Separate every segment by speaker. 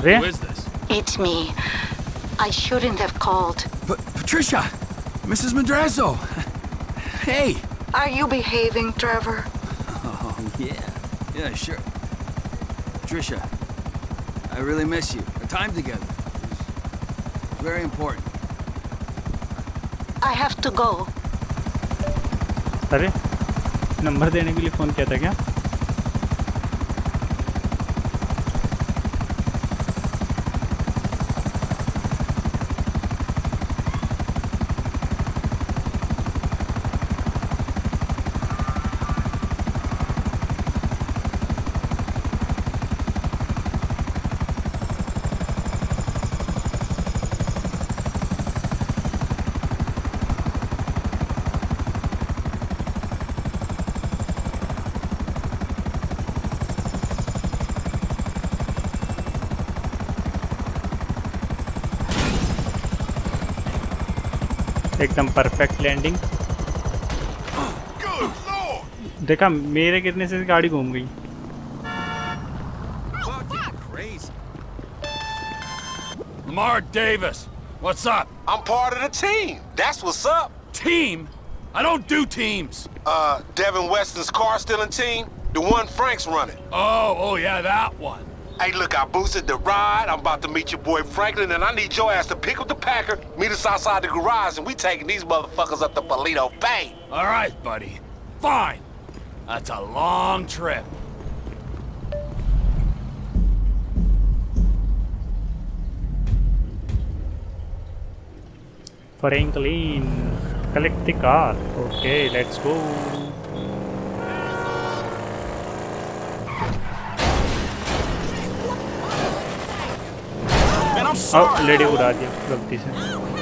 Speaker 1: अरे
Speaker 2: Who is this?
Speaker 3: It's me. I shouldn't have called.
Speaker 4: But Patricia, Mrs. Madrazo. Hey.
Speaker 3: Are you behaving, Trevor?
Speaker 4: Oh yeah, yeah, sure. Patricia, I really miss you. Our time together was very important.
Speaker 3: I have to go.
Speaker 1: अरे number देने के लिए phone किया था क्या एकदम perfect landing देखा मेरे गिरने से गाड़ी घूम गई
Speaker 2: Lamar Davis, what's up?
Speaker 5: I'm part of the team. That's what's up.
Speaker 2: Team? I don't do teams.
Speaker 5: Uh, Devin Weston's car stealing team? The one Frank's running.
Speaker 2: Oh, oh yeah, that one.
Speaker 5: Hey, look, I boosted the ride. I'm about to meet your boy Franklin, and I need your ass to pick up the Packer, meet us outside the garage, and we taking these motherfuckers up to Paleto Bay.
Speaker 2: All right, buddy. Fine. That's a long trip.
Speaker 1: Franklin collect the car okay let's go अब lady उड़ा दिया गलती से।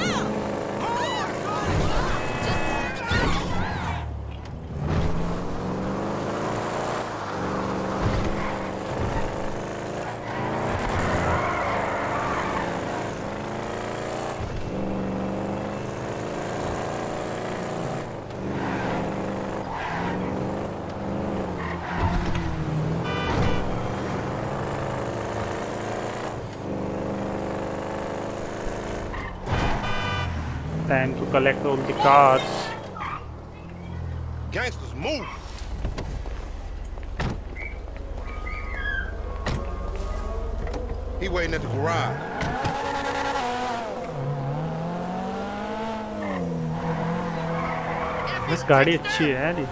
Speaker 1: time to collect all the cars
Speaker 5: Gangsters move. He waiting at the garage.
Speaker 1: बस गाड़ी अच्छी है यार ये।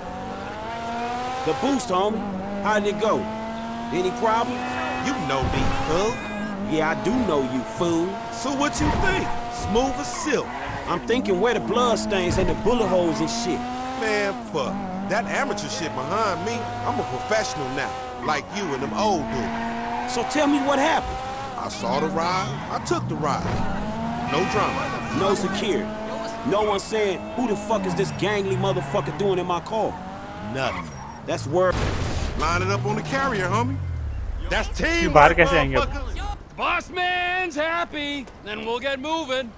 Speaker 6: The boost, homie. How did it go? Any problems?
Speaker 5: You know me, fool.
Speaker 6: Yeah, I do know you, fool.
Speaker 5: So what you think? Smooth as silk.
Speaker 6: I'm thinking where the blood stains and the bullet holes and shit.
Speaker 5: Man, fuck. That amateur shit behind me, I'm a professional now, like you and them old dudes.
Speaker 6: So tell me what happened.
Speaker 5: I saw the ride, I took the ride. No drama.
Speaker 6: No security. No one saying, who the fuck is this gangly motherfucker doing in my car?
Speaker 5: Nothing.
Speaker 6: That's
Speaker 5: where... Lining up on the carrier, homie. That's team.
Speaker 2: Boss man's happy. Then we'll get moving.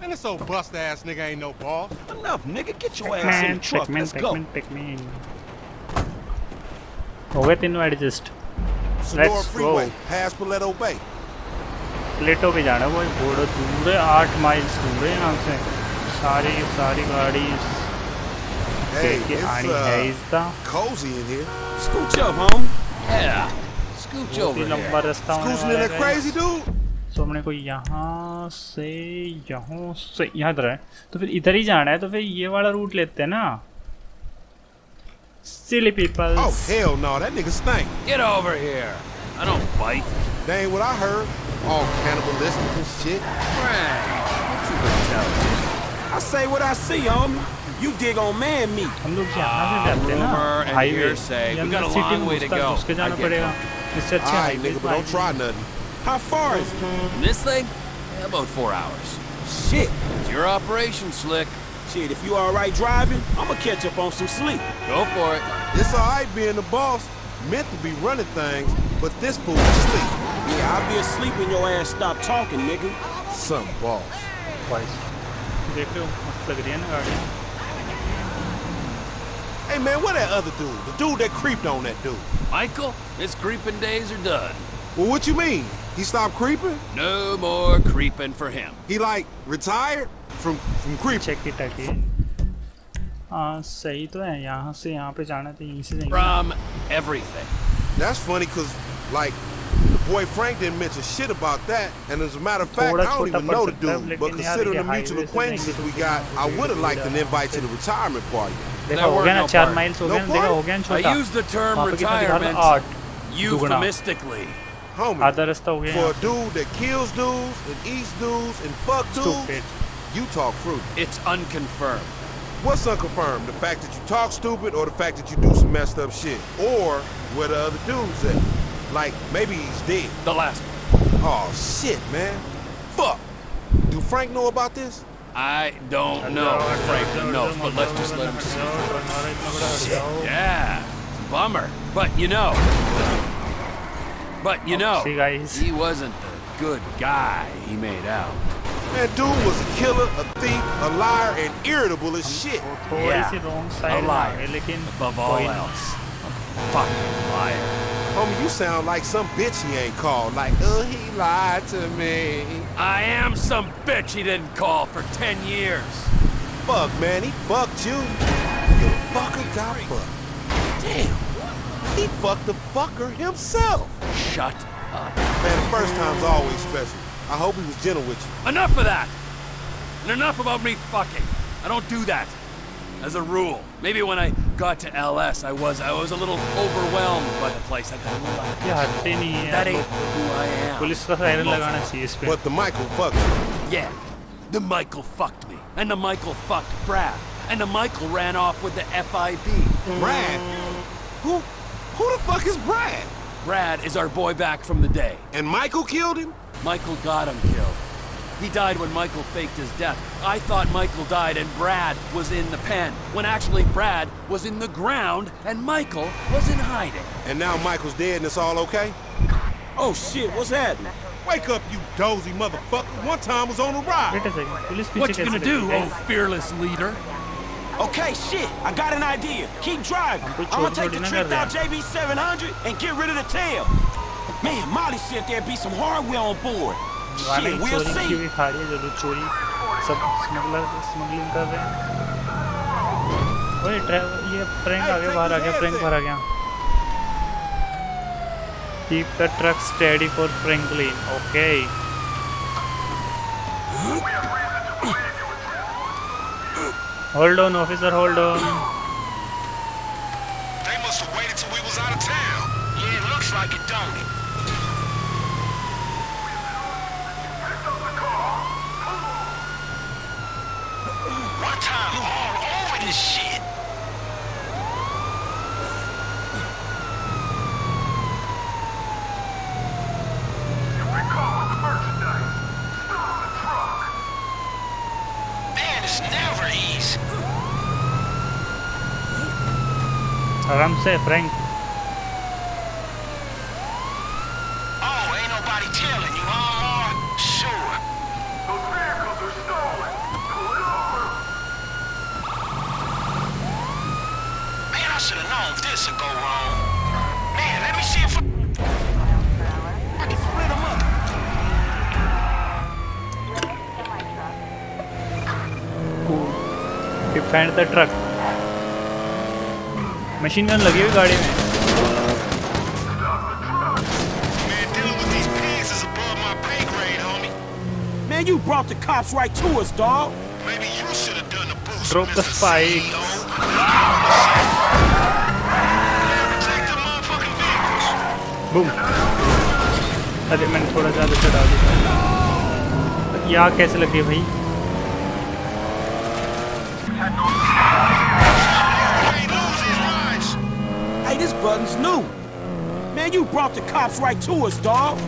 Speaker 5: Man, this old bust ass nigga ain't no boss.
Speaker 6: Enough, nigga. Get your ass in the truck.
Speaker 1: Pac-Man
Speaker 6: Let's go.
Speaker 1: हो गए तीनों adjust
Speaker 5: Sonora
Speaker 1: Let's
Speaker 5: Freeway,
Speaker 1: go.
Speaker 5: past Paleto Bay.
Speaker 1: Paleto पे जाना है वो बड़ा दूर है आठ माइल्स दूर है यहाँ से सारी सारी गाड़ी
Speaker 5: Hey,
Speaker 1: के
Speaker 5: it's
Speaker 1: आनी है
Speaker 5: uh,
Speaker 1: इसका
Speaker 5: cozy in here.
Speaker 6: Scooch up, homie.
Speaker 2: Yeah. Scooch
Speaker 1: he
Speaker 2: over
Speaker 1: लंबा
Speaker 2: here.
Speaker 1: रास्ता होने
Speaker 5: Cruising
Speaker 1: वाला
Speaker 5: in
Speaker 1: है
Speaker 5: that crazy dude.
Speaker 1: सो हमने को यहाँ से यहाँ से यहाँ इधर है तो फिर इधर ही जाना है तो फिर ये वाला रूट लेते हैं ना silly people
Speaker 5: Oh hell no, that nigga stink.
Speaker 2: Get over here. I don't bite.
Speaker 5: That ain't what I heard. All cannibalistic and shit.
Speaker 2: Frank, what you been telling?
Speaker 6: I say what I see, homie. You dig on man meat.
Speaker 1: हम लोग यहाँ से जाते हैं
Speaker 2: rumor
Speaker 1: ना
Speaker 2: and
Speaker 1: highway
Speaker 2: hearsay. We got a long way to go.
Speaker 1: उसके जाना
Speaker 2: I get
Speaker 1: पड़ेगा इससे अच्छे
Speaker 5: Alright,
Speaker 1: highway
Speaker 5: nigga, but don't try nothing.
Speaker 6: How far is it?
Speaker 2: This thing? Yeah, about four hours.
Speaker 6: Shit.
Speaker 2: It's your operation, Slick.
Speaker 6: Shit, if you alright driving, I'ma catch up on some sleep.
Speaker 2: Go for it.
Speaker 5: It's alright being the boss. Meant to be running things, but this fool is asleep.
Speaker 6: Yeah, I'll be asleep when your ass stop talking, nigga.
Speaker 5: Some boss.
Speaker 1: Place.
Speaker 5: Hey man, what that other dude? The dude that creeped on that dude.
Speaker 2: Michael, his creeping days are done.
Speaker 5: Well, what you mean? He stopped creeping?
Speaker 2: No more creeping for him.
Speaker 5: He like retired from from creeping.
Speaker 1: Check it again हाँ सही तो है यहाँ से यहाँ पे जाना तो यहीं से जाएंगे
Speaker 2: From everything.
Speaker 5: That's funny because like the boy Frank didn't mention shit about that. And as a matter of fact,
Speaker 1: थोड़ा
Speaker 5: I don't
Speaker 1: छोटा
Speaker 5: even
Speaker 1: पड़
Speaker 5: know the
Speaker 1: सकता है,
Speaker 5: dude. But
Speaker 1: लेकिन यार
Speaker 5: considering
Speaker 1: ये
Speaker 5: the mutual
Speaker 1: highway से
Speaker 5: acquaintances
Speaker 1: जाएंगे
Speaker 5: we
Speaker 1: तो
Speaker 5: got, I
Speaker 1: कितना
Speaker 5: would have liked an
Speaker 1: दूर है।
Speaker 5: invite to the retirement party.
Speaker 1: देखा
Speaker 2: There
Speaker 1: हो
Speaker 2: were
Speaker 1: गया ना
Speaker 2: no
Speaker 1: चार
Speaker 2: parts.
Speaker 1: माइल्स हो
Speaker 5: No
Speaker 1: गया ना, देखा
Speaker 5: part?
Speaker 1: हो गया ना
Speaker 2: I
Speaker 1: छोटा
Speaker 2: use the term
Speaker 1: वहाँ पे कितना दिखा
Speaker 2: retirement
Speaker 1: रहा आठ
Speaker 2: euphemistically.
Speaker 5: homie.
Speaker 1: Other
Speaker 5: For a dude that kills dudes and eats dudes and fuck
Speaker 1: Stupid.
Speaker 5: dudes, you talk fruit.
Speaker 2: It's unconfirmed.
Speaker 5: What's unconfirmed? The fact that you talk stupid or the fact that you do some messed up shit? Or where the other dude's at? Like, maybe he's dead.
Speaker 2: The last one.
Speaker 5: Oh, shit, man. Fuck. Do Frank know about this?
Speaker 2: I don't know. Frank knows, but let's just let him see. Shit. Yeah. Bummer. But you know. But you know, he wasn't the good guy he made out.
Speaker 5: That dude was a killer, a thief, a liar, and irritable as shit.
Speaker 2: Yeah, a liar. Above all else, a fucking liar.
Speaker 5: Homie, you sound like some bitch he ain't called. Like, oh, he lied to me.
Speaker 2: I am some bitch he didn't call for 10 years.
Speaker 5: Fuck, man, he fucked you. You fucker got fucked. Damn, he fucked the fucker himself.
Speaker 2: Shut up.
Speaker 5: Man, the first time's always special. I hope he was gentle with you.
Speaker 2: Enough of that! And enough about me fucking. I don't do that. As a rule. Maybe when I got to LS, I was I was a little overwhelmed by the place. I got a little
Speaker 1: ये हटते नहीं है
Speaker 2: That
Speaker 1: यार
Speaker 2: ain't who I am.
Speaker 1: Police का siren लगाना चाहिए इस पे
Speaker 5: But the Michael fucked you.
Speaker 2: Yeah. The Michael fucked me. And the Michael fucked Brad. And the Michael ran off with the FIB.
Speaker 5: Brad? Who, who the fuck is Brad?
Speaker 2: Brad is our boy back from the day.
Speaker 5: And Michael killed him?
Speaker 2: Michael got him killed. He died when Michael faked his death. I thought Michael died and Brad was in the pen, when actually Brad was in the ground and Michael was in hiding.
Speaker 5: And now Michael's dead and it's all okay?
Speaker 6: Oh shit, what's happening?
Speaker 5: Wake up, you dozy motherfucker. One time was on a ride.
Speaker 2: What you gonna do, oh fearless leader?
Speaker 6: Okay, shit, I got an idea. Keep driving.
Speaker 1: हमको
Speaker 6: I'm gonna
Speaker 1: चोरी
Speaker 6: take
Speaker 1: थोड़ी
Speaker 6: the
Speaker 1: ना
Speaker 6: trip
Speaker 1: कर रहे
Speaker 6: down JB 700 and get rid of the tail. Man, Molly said there'd be some hardware on board.
Speaker 1: वाला
Speaker 6: Shit,
Speaker 1: की
Speaker 6: we'll
Speaker 1: चोरी की
Speaker 6: see.
Speaker 1: हुई खा रही है जो लोग चोरी सब स्मगलर स्मगलिंग कर रहे हैं ओए ड्राइवर ये फ्रैंक आ गया बाहर आ गया फ्रैंक बाहर आ गया keep the truck steady for Franklin okay Hold on, officer, hold on.
Speaker 5: They must have waited till we was out of town.
Speaker 2: Yeah, it looks like it, don't it?
Speaker 5: What time, You all over this shit.
Speaker 1: Ramsey, Frank.
Speaker 5: Oh, i sure. Vehicles are stolen. Pull it over. Man, I should have known this would go wrong. Man, let me see I... Can split them up.
Speaker 1: Defend the truck. Machine gun लगी हुई गाड़ी में
Speaker 5: Man,
Speaker 6: you brought the cops right to us, dog.
Speaker 5: Maybe you should have done a boost.
Speaker 1: Drop the
Speaker 5: spike.
Speaker 1: Boom. अरे मैंने थोड़ा ज़्यादा चढ़ा दिया यार कैसे लग
Speaker 5: रही
Speaker 6: है भाई button's new. Man, you brought the cops right to us, dog.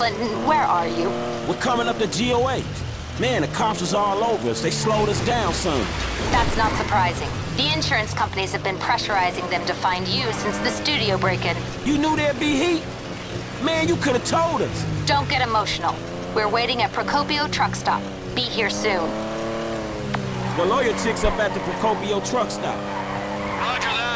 Speaker 3: Clinton, where are you?
Speaker 6: We're coming up to GOH. Man, the cops was all over us. They slowed us down some.
Speaker 3: That's not surprising. The insurance companies have been pressurizing them to find you since the studio break-in.
Speaker 6: You knew there'd be heat? Man, you could have told us.
Speaker 3: Don't get emotional. We're waiting at Procopio truck stop. Be here soon.
Speaker 6: The lawyer chick's up at the Procopio truck stop.
Speaker 5: Roger that.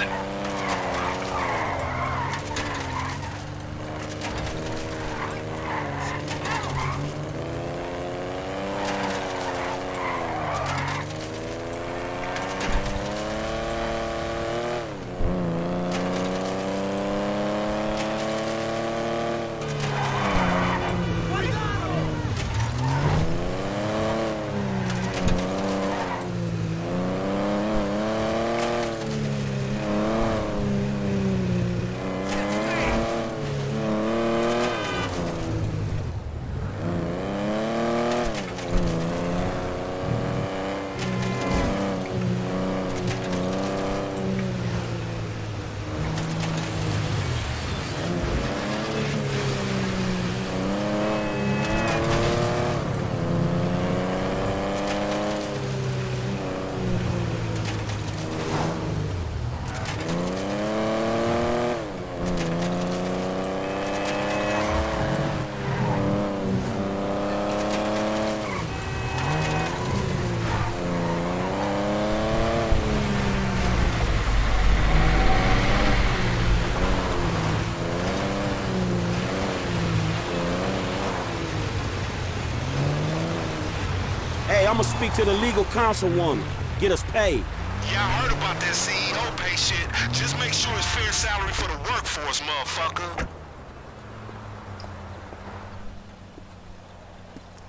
Speaker 6: Hey, I'm gonna speak to the legal counsel woman. Get us paid.
Speaker 5: Yeah, I heard about that CEO pay shit. Just make sure it's fair salary for the workforce, motherfucker.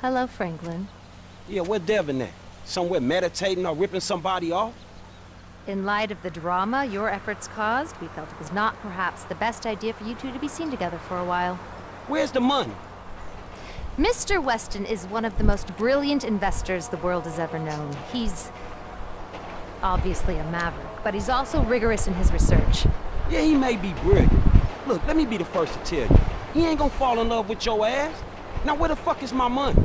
Speaker 7: Hello, Franklin.
Speaker 6: Yeah, where Devin at? Somewhere meditating or ripping somebody off?
Speaker 7: In light of the drama your efforts caused, we felt it was not perhaps the best idea for you two to be seen together for a while.
Speaker 6: Where's the money?
Speaker 7: Mr. Weston is one of the most brilliant investors the world has ever known. He's obviously a maverick, but he's also rigorous in his research.
Speaker 6: Yeah, he may be brilliant. Look, let me be the first to tell you. He ain't gonna fall in love with your ass. Now where the fuck is my money?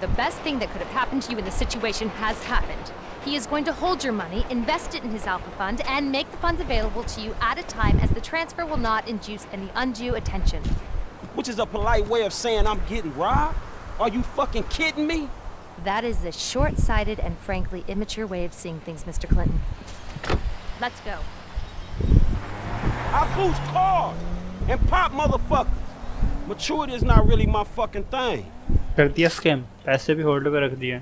Speaker 7: The best thing that could have happened to you in this situation has happened. He is going to hold your money, invest it in his Alpha Fund, and make the funds available to you at a time as the transfer will not induce any undue attention
Speaker 6: Which is a polite way of saying I'm getting robbed? Are you fucking kidding me?
Speaker 7: That is a short-sighted and frankly immature way of seeing things, Mr. Clinton. Let's go.
Speaker 6: I boost cars and pop motherfuckers. Maturity is not really my fucking thing.
Speaker 1: कर दिया scam पैसे भी hold पे रख दिए